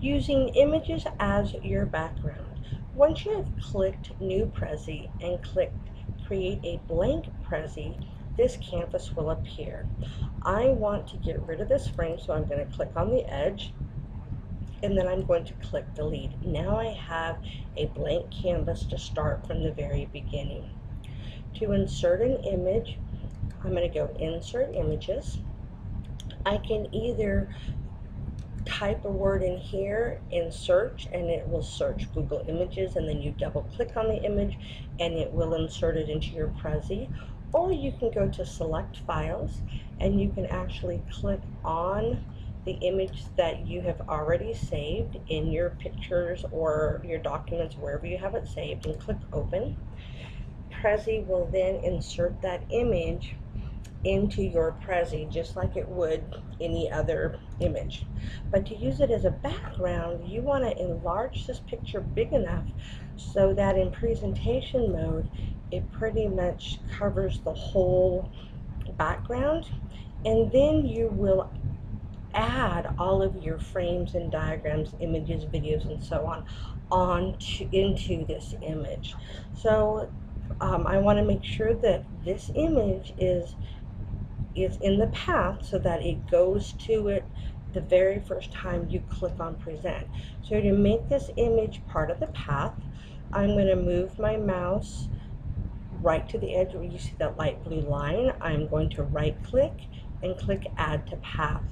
using images as your background. Once you have clicked New Prezi and clicked Create a Blank Prezi, this canvas will appear. I want to get rid of this frame, so I'm going to click on the edge and then I'm going to click delete. Now I have a blank canvas to start from the very beginning. To insert an image, I'm going to go insert images. I can either type a word in here in search and it will search Google Images and then you double click on the image and it will insert it into your Prezi or you can go to select files and you can actually click on the image that you have already saved in your pictures or your documents wherever you have it saved and click open. Prezi will then insert that image into your Prezi just like it would any other image. But to use it as a background, you want to enlarge this picture big enough so that in presentation mode, it pretty much covers the whole background. And then you will add all of your frames and diagrams, images, videos, and so on, on to, into this image. So um, I want to make sure that this image is is in the path so that it goes to it the very first time you click on present. So to make this image part of the path, I'm going to move my mouse right to the edge where you see that light blue line. I'm going to right click and click add to path.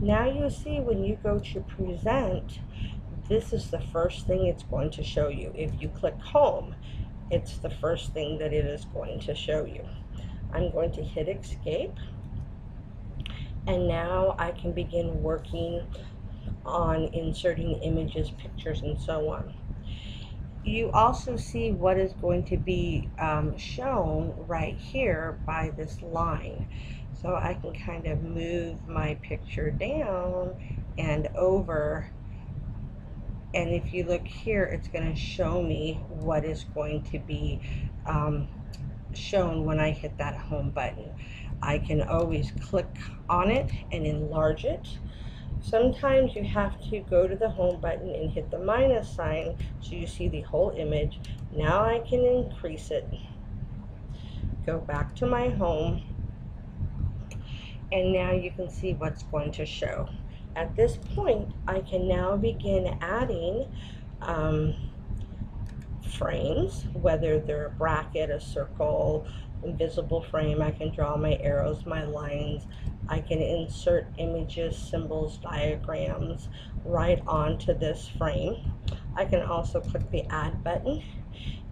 Now you see when you go to present, this is the first thing it's going to show you. If you click home, it's the first thing that it is going to show you. I'm going to hit escape and now I can begin working on inserting images, pictures, and so on. You also see what is going to be um, shown right here by this line. So I can kind of move my picture down and over and if you look here it's going to show me what is going to be um, shown when I hit that home button. I can always click on it and enlarge it. Sometimes you have to go to the home button and hit the minus sign so you see the whole image. Now I can increase it. Go back to my home and now you can see what's going to show. At this point, I can now begin adding um, frames, whether they're a bracket, a circle, invisible frame. I can draw my arrows, my lines. I can insert images, symbols, diagrams right onto this frame. I can also click the add button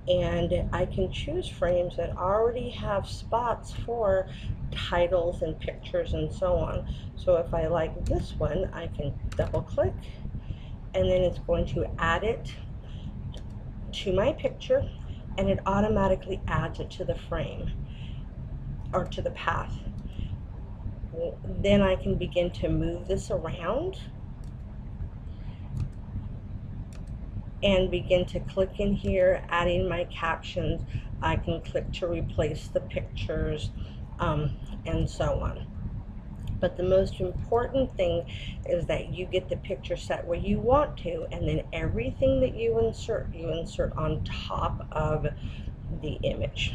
and I can choose frames that already have spots for titles and pictures and so on. So if I like this one, I can double click and then it's going to add it to my picture and it automatically adds it to the frame or to the path. Then I can begin to move this around and begin to click in here, adding my captions. I can click to replace the pictures um, and so on. But the most important thing is that you get the picture set where you want to, and then everything that you insert, you insert on top of the image.